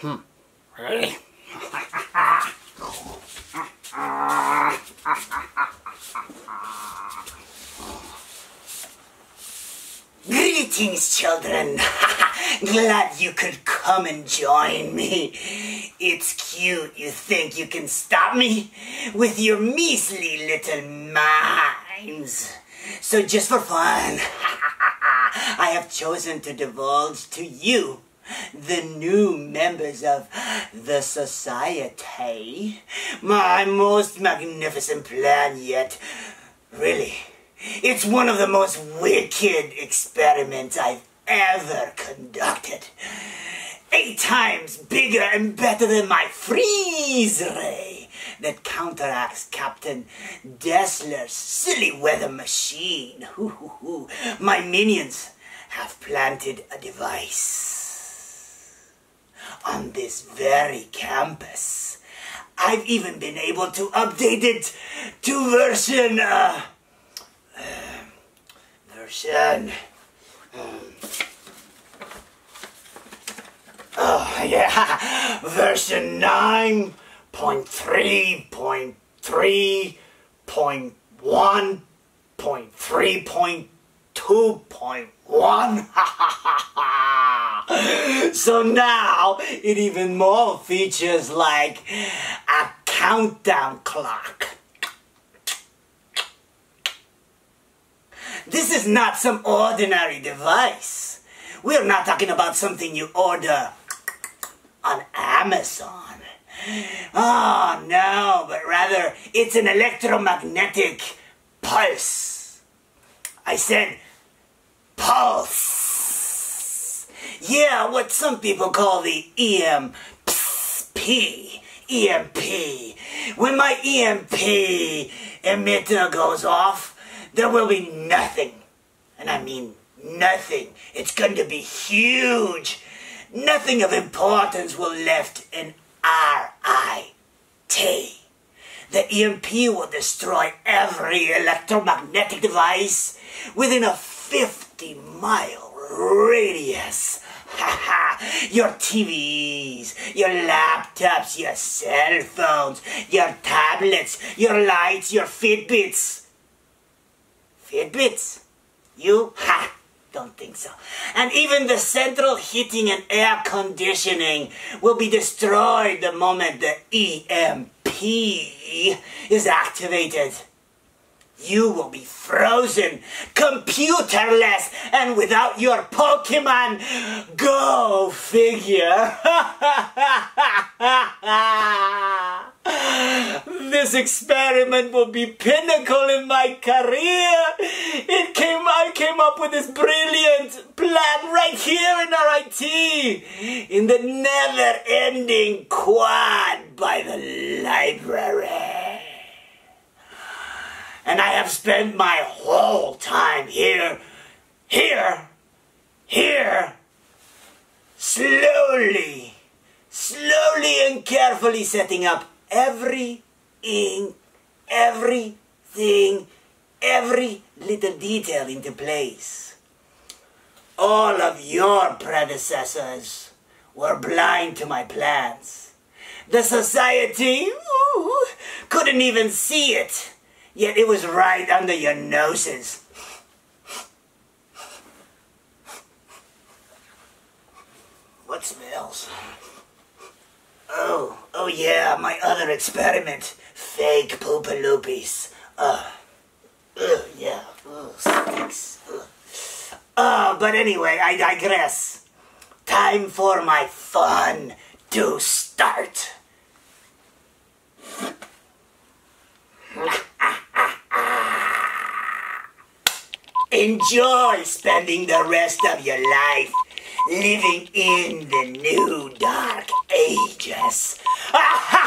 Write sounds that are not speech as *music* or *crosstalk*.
Hmm. Greetings, children. *laughs* Glad you could come and join me. It's cute you think you can stop me with your measly little minds. So just for fun, *laughs* I have chosen to divulge to you the new members of the society. My most magnificent plan yet. Really, it's one of the most wicked experiments I've ever conducted. Eight times bigger and better than my freeze ray that counteracts Captain Dessler's silly weather machine. My minions have planted a device on this very campus. I've even been able to update it to version, uh, uh version, um, oh yeah, version 9.3.3.1.2.1. *laughs* so now it even more features like a countdown clock. This is not some ordinary device. We're not talking about something you order on Amazon. Oh, no, but rather it's an electromagnetic pulse. I said pulse. Yeah, what some people call the EMP. EMP. When my EMP emitter goes off, there will be nothing. And I mean nothing. It's going to be huge. Nothing of importance will left in R.I.T. The EMP will destroy every electromagnetic device within a 50 mile radius. *laughs* Ha ha your TVs, your laptops, your cell phones, your tablets, your lights, your Fitbits. Fitbits? You? *laughs* Ha! Don't think so. And even the central heating and air conditioning will be destroyed the moment the EMP is activated. You will be frozen, computerless, and without your Pokemon. Go figure. *laughs* this experiment will be pinnacle in my career. It came, I came up with this brilliant plan right here in RIT, in the never-ending quad by the library. And I have spent my whole time here, here, here, slowly, slowly and carefully setting up everything, everything, every little detail into place. All of your predecessors were blind to my plans. The society ooh, couldn't even see it. Yet it was right under your noses. What smells? Oh, oh yeah, my other experiment. Fake poopaloopies. Uh, uh, yeah, uh, stinks. Uh. uh, but anyway, I digress. Time for my fun to start. Enjoy spending the rest of your life living in the new dark ages. *laughs*